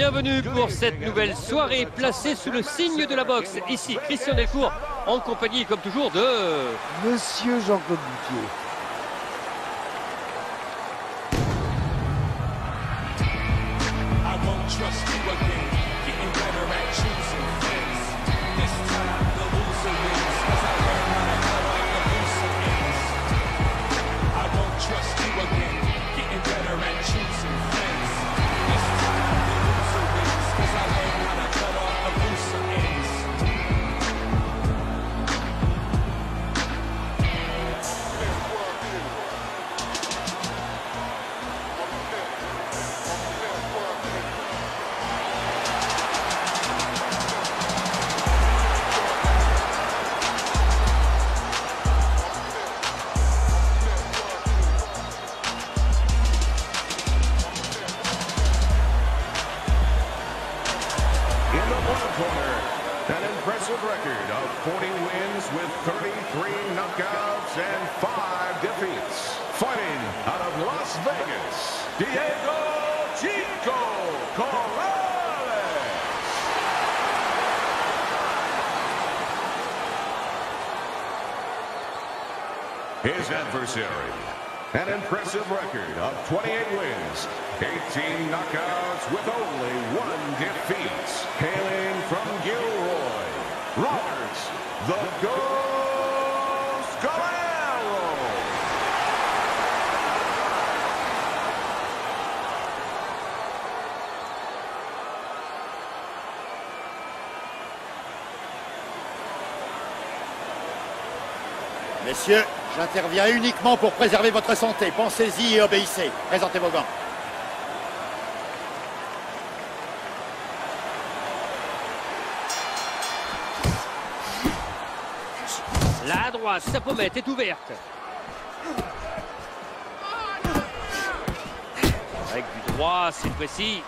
Bienvenue pour cette nouvelle soirée placée sous le signe de la boxe. Ici, Christian Delcourt, en compagnie, comme toujours, de... Monsieur Jean-Claude Boutier. corner. An impressive record of 40 wins with 33 knockouts and 5 defeats. Fighting out of Las Vegas, Diego Chico Corrales. His adversary an impressive record of 28 wins, 18 knockouts with only one defeat. Hailing from Gilroy, Roberts, the Ghost Galero. Messieurs, J'interviens uniquement pour préserver votre santé. Pensez-y et obéissez. Présentez vos gants. La droite, sa pommette est ouverte. Avec du droit, c'est précis.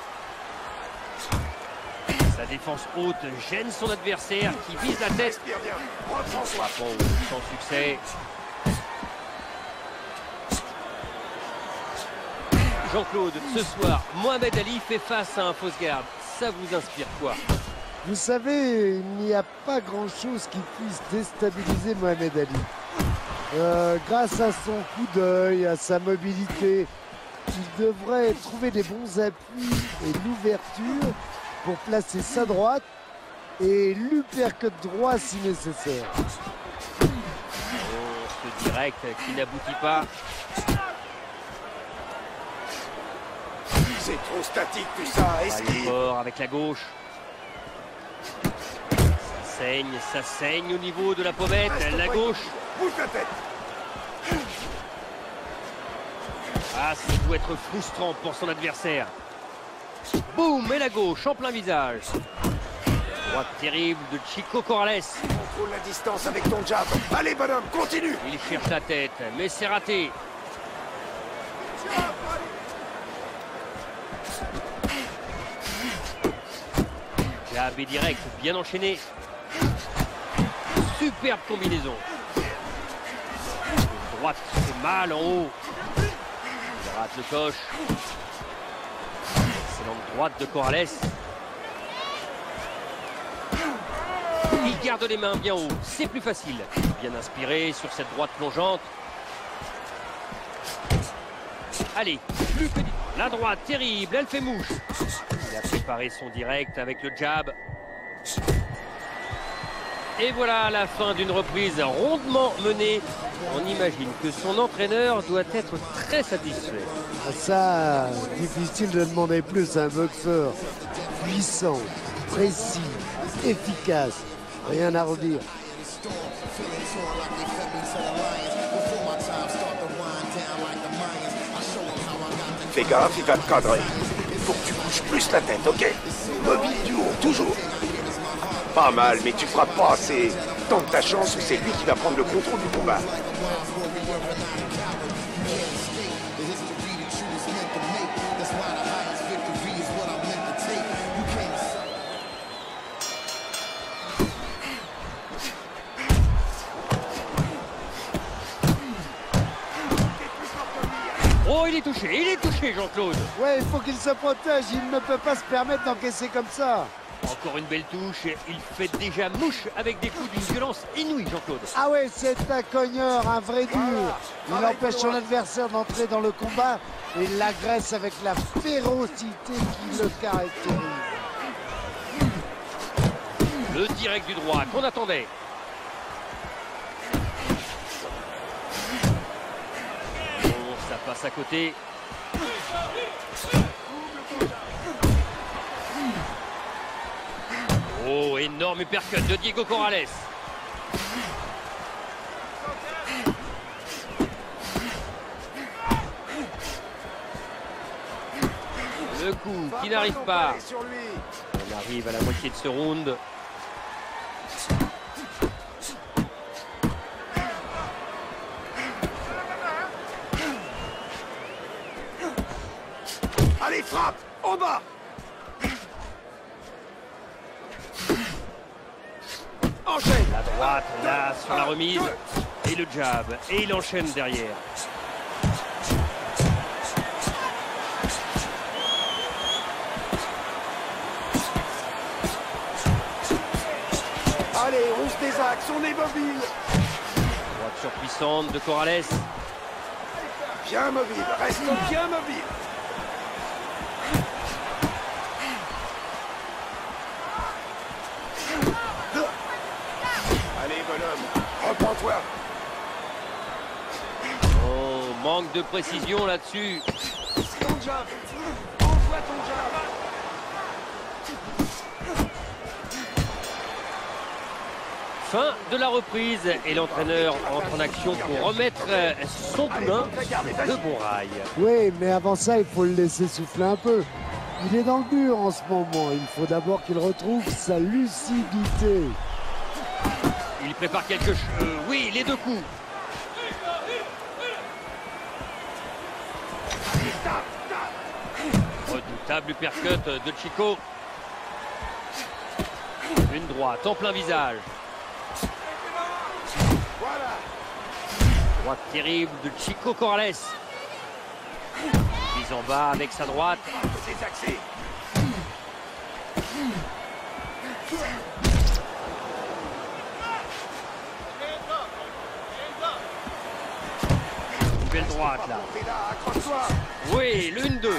Sa défense haute gêne son adversaire qui vise la tête. sans succès. Jean-Claude, ce soir, Mohamed Ali fait face à un fausse garde. Ça vous inspire quoi Vous savez, il n'y a pas grand-chose qui puisse déstabiliser Mohamed Ali. Euh, grâce à son coup d'œil, à sa mobilité, il devrait trouver des bons appuis et l'ouverture pour placer sa droite et l'uppercut droit si nécessaire. Oh, ce direct qui n'aboutit pas. C'est trop statique tout ça, esquive fort avec la gauche. Ça saigne, ça saigne au niveau de la pommette, la gauche. Bouge la tête Ah, ça doit être frustrant pour son adversaire. Boum, et la gauche en plein visage. Droite terrible de Chico Corrales. Contrôle la distance avec ton jab. Allez, bonhomme, continue Il cherche la tête, mais c'est raté. Jab et direct, bien enchaîné. Superbe combinaison. droite, mal en haut. Il rate le coche. Excellente droite de Corrales. Il garde les mains bien haut, c'est plus facile. Bien inspiré sur cette droite plongeante. Allez, plus que La droite, terrible, elle fait mouche. Il a préparé son direct avec le jab. Et voilà la fin d'une reprise rondement menée. On imagine que son entraîneur doit être très satisfait. Ça, difficile de demander plus à un boxeur puissant, précis, efficace. Rien à redire. Fais gaffe, il va te cadrer. Faut que tu bouges plus la tête, ok? Mobile du haut, toujours. Pas mal, mais tu frappes pas assez. Tente ta chance ou c'est lui qui va prendre le contrôle du combat. Est touché, il est touché, Jean-Claude. Ouais, il faut qu'il se protège, il ne peut pas se permettre d'encaisser comme ça. Encore une belle touche, il fait déjà mouche avec des coups d'une violence inouïe, Jean-Claude. Ah ouais, c'est un cogneur, un vrai dur. Il empêche son adversaire d'entrer dans le combat et l'agresse avec la férocité qui le caractérise. Le direct du droit qu'on attendait. Passe à côté. Oh, énorme uppercut de Diego Corrales. Le coup qui n'arrive pas. On arrive à la moitié de ce round. Allez, frappe En bas Enchaîne La droite, là, sur la remise. Et le jab. Et il enchaîne derrière. Allez, rouge des axes, on est mobile Droite surpuissante de Corrales. Bien mobile, reste bien mobile Allez, bonhomme, reprends-toi Oh, manque de précision là-dessus. Ton jab Envoie ton jab Fin de la reprise et l'entraîneur entre en action pour remettre son poulain de bon rail. Oui, mais avant ça, il faut le laisser souffler un peu. Il est dans le dur en ce moment. Il faut d'abord qu'il retrouve sa lucidité. Il prépare quelque chose. euh, oui, les deux coups. Redoutable uppercut de Chico. Une droite en plein visage. Droite terrible de Chico Corrales. Mise en bas avec sa droite. Belle droite là. Oui, l'une deux.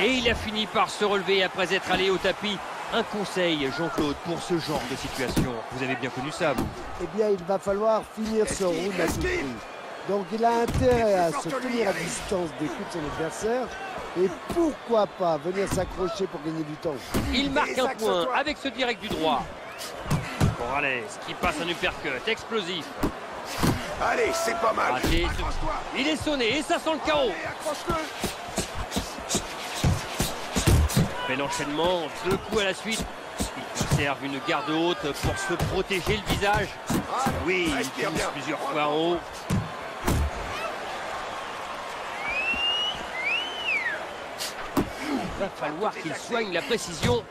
Et il a fini par se relever après être allé au tapis. Un conseil, Jean-Claude, pour ce genre de situation. Vous avez bien connu ça, vous. Eh bien, il va falloir finir ce round à tout prix. Donc, il a intérêt à se tenir à distance des coups de son adversaire. Et pourquoi pas venir s'accrocher pour gagner du temps. Il marque un point avec ce direct du droit. Morales qui passe un uppercut explosif. Allez, c'est pas mal Il est sonné et ça sent le chaos. Allez, Bel enchaînement, deux coups à la suite. Il conserve une garde haute pour se protéger le visage. Oui, il touche plusieurs fois en haut. Il va falloir qu'il soigne la précision.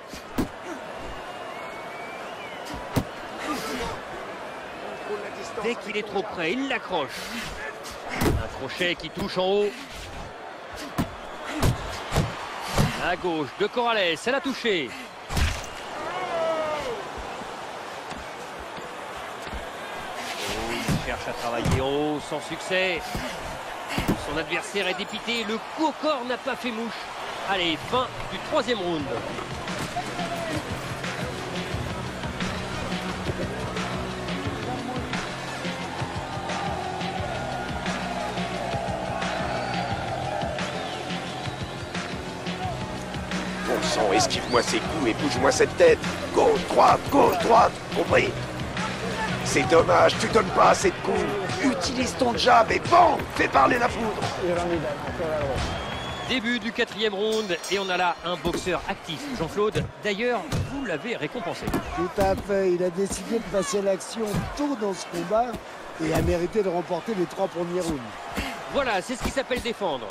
Dès qu'il est trop près, il l'accroche. Un crochet qui touche en haut. À gauche de Corrales, elle a touché. Oh, il cherche à travailler en haut sans succès. Son adversaire est dépité. Le coup au corps n'a pas fait mouche. Allez, fin du troisième round. Sang, esquive-moi ces coups et bouge-moi cette tête. Gauche, droite, gauche, droite, compris C'est dommage, tu donnes pas assez de coups. Utilise ton jab et bam Fais parler la foudre Début du quatrième round et on a là un boxeur actif. Jean-Claude, d'ailleurs, vous l'avez récompensé. Tout à fait. Il a décidé de passer à l'action tôt dans ce combat et a mérité de remporter les trois premiers rounds. Voilà, c'est ce qui s'appelle défendre.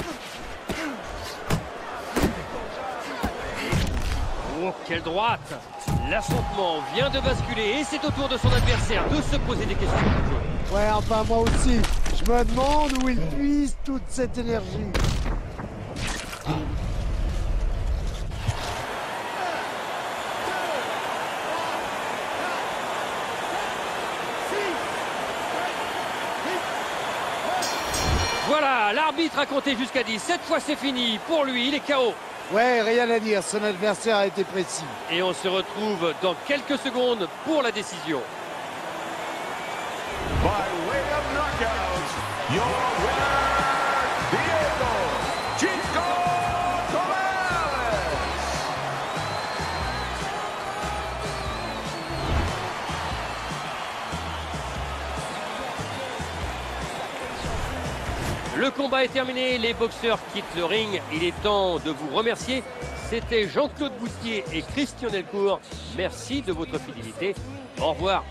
Oh, quelle droite L'affrontement vient de basculer et c'est au tour de son adversaire de se poser des questions. Ouais, enfin moi aussi, je me demande où il puise toute cette énergie. Voilà, l'arbitre a compté jusqu'à 10. Cette fois, c'est fini. Pour lui, il est KO. Ouais, rien à dire, son adversaire a été précis. Et on se retrouve dans quelques secondes pour la décision. By way of knockout, your Le combat est terminé, les boxeurs quittent le ring. Il est temps de vous remercier. C'était Jean-Claude Boustier et Christian Delcourt. Merci de votre fidélité. Au revoir.